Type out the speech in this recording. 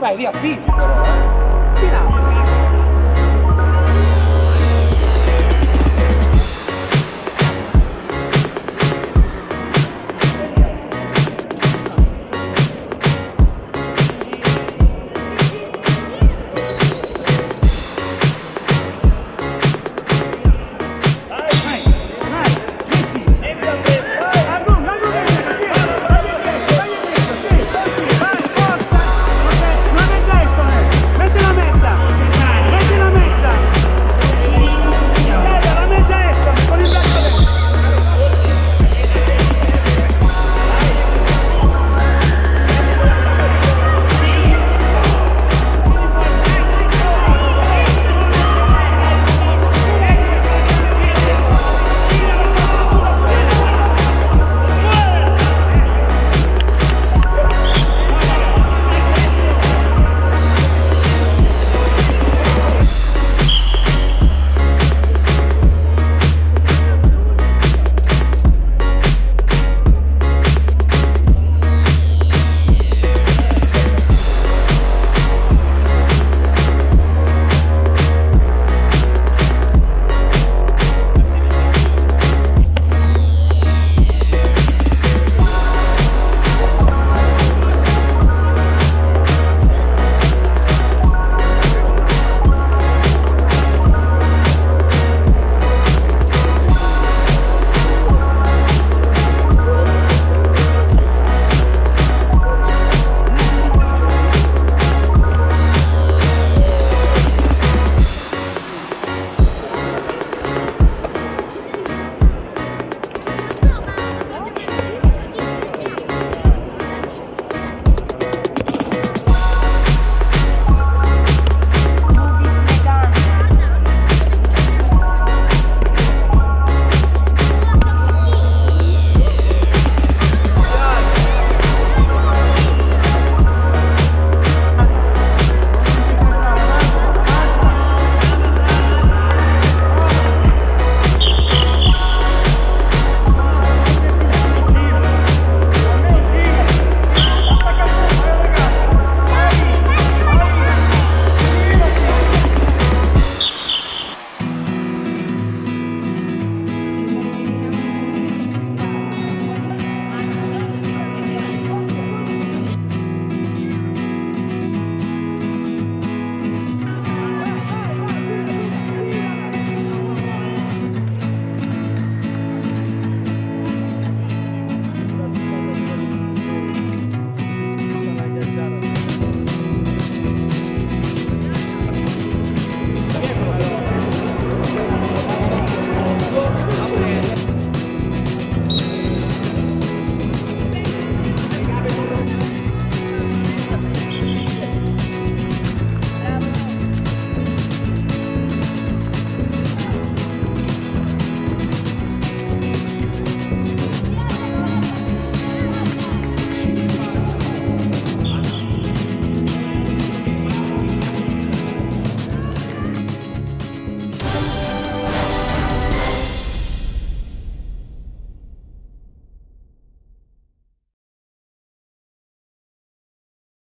Vai, via, spingi però, eh. Spinato.